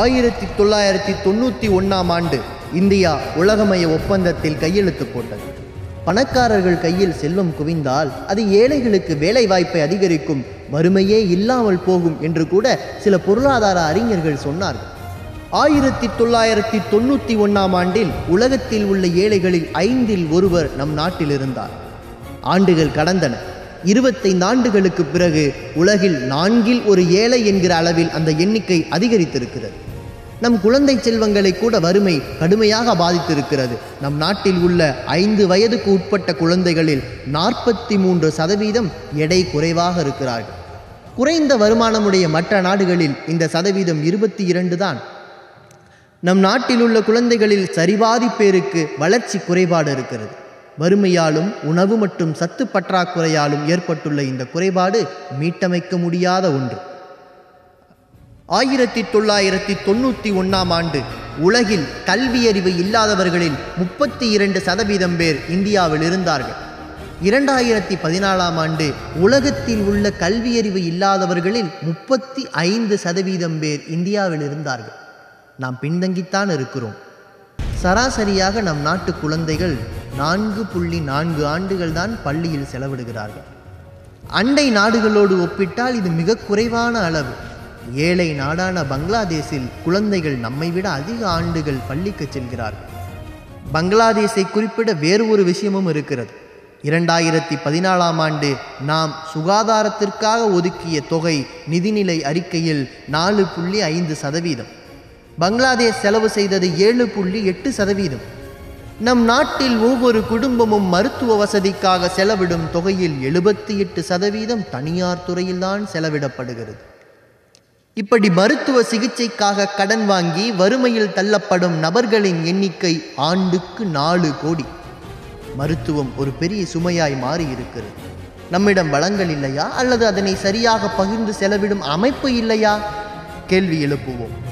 ஆயிரத்தி தொள்ளாயிரத்தி தொண்ணூற்றி ஒன்றாம் ஆண்டு இந்தியா உலகமய ஒப்பந்தத்தில் கையெழுத்து போட்டது. பணக்காரர்கள் கையில் செல்வம் குவிந்தால் அது ஏழைகளுக்கு வேலை வாய்ப்பை அதிகரிக்கும் வறுமையே இல்லாமல் போகும் என்று கூட சில பொருளாதார அறிஞர்கள் சொன்னார்கள். ஆயிரத்தி தொள்ளாயிரத்தி தொண்ணூற்றி ஒன்றாம் ஆண்டில் உலகத்தில் உள்ள ஏழைகளில் ஐந்தில் ஒருவர் நம் நாட்டில் இருந்தார். ஆண்டுகள் கடந்தன. இருபத்தைந்து ஆண்டுகளுக்கு பிறகு உலகில் நான்கில் ஒரு ஏழை என்கிற அளவில் அந்த எண்ணிக்கை அதிகரித்திருக்கிறது. நம் குழந்தை செல்வங்களை கூட வறுமை கடுமையாக பாதித்திருக்கிறது. நம் நாட்டில் உள்ள ஐந்து வயதுக்கு உட்பட்ட குழந்தைகளில் நாற்பத்தி மூன்று சதவீதம் எடை குறைவாக இருக்கிறார்கள். குறைந்த வருமானமுடைய மற்ற நாடுகளில் இந்த சதவீதம் இருபத்தி இரண்டு தான். நம் நாட்டில் உள்ள குழந்தைகளில் சரிபாதி பேருக்கு வளர்ச்சி குறைபாடு இருக்கிறது. வறுமையாலும் உணவு மற்றும் சத்து பற்றாக்குறையாலும் ஏற்பட்டுள்ள இந்த குறைபாடு மீட்டமைக்க முடியாத ஒன்று. ஆயிரத்தி தொள்ளாயிரத்தி தொண்ணூற்றி ஒன்றாம் ஆண்டு உலகில் கல்வியறிவு இல்லாதவர்களில் முப்பத்தி இரண்டு சதவீதம் பேர் இந்தியாவில் இருந்தார்கள். இரண்டாயிரத்தி பதினாலாம் ஆண்டு உலகத்தில் உள்ள கல்வியறிவு இல்லாதவர்களில் முப்பத்தி ஐந்து சதவீதம் பேர் இந்தியாவில் இருந்தார்கள். நாம் பின்தங்கித்தான் இருக்கிறோம். சராசரியாக நம் நாட்டு குழந்தைகள் நான்கு புள்ளி நான்கு ஆண்டுகள் தான் பள்ளியில் செலவிடுகிறார்கள். அண்டை நாடுகளோடு ஒப்பிட்டால் இது மிக குறைவான அளவு. ஏழை நாடான பங்களாதேஷில் குழந்தைகள் நம்மை விட அதிக ஆண்டுகள் பள்ளிக்கு செல்கிறார்கள். பங்களாதேஷை குறிப்பிட வேறு ஒரு விஷயமும் இருக்கிறது. இரண்டாயிரத்தி பதினாலாம் ஆண்டு நாம் சுகாதாரத்திற்காக ஒதுக்கிய தொகை நிதிநிலை அறிக்கையில் நாலு புள்ளி ஐந்து சதவீதம். பங்களாதேஷ் செலவு செய்தது ஏழு புள்ளி எட்டு சதவீதம். நம் நாட்டில் ஒவ்வொரு குடும்பமும் மருத்துவ வசதிக்காக செலவிடும் தொகையில் எழுபத்தி எட்டு சதவீதம் தனியார் துறையில்தான் செலவிடப்படுகிறது. இப்படி மருத்துவ சிகிச்சைக்காக கடன் வாங்கி வறுமையில் தள்ளப்படும் நபர்களின் எண்ணிக்கை ஆண்டுக்கு நாலு கோடி. மருத்துவம் ஒரு பெரிய சுமையாய் மாறி இருக்கிறது நம்மிடம் வளங்கள் இல்லையா? அல்லது அதனை சரியாக பகிர்ந்து செலவிடும் அமைப்பு இல்லையா? கேள்வி எழுப்புவோம்.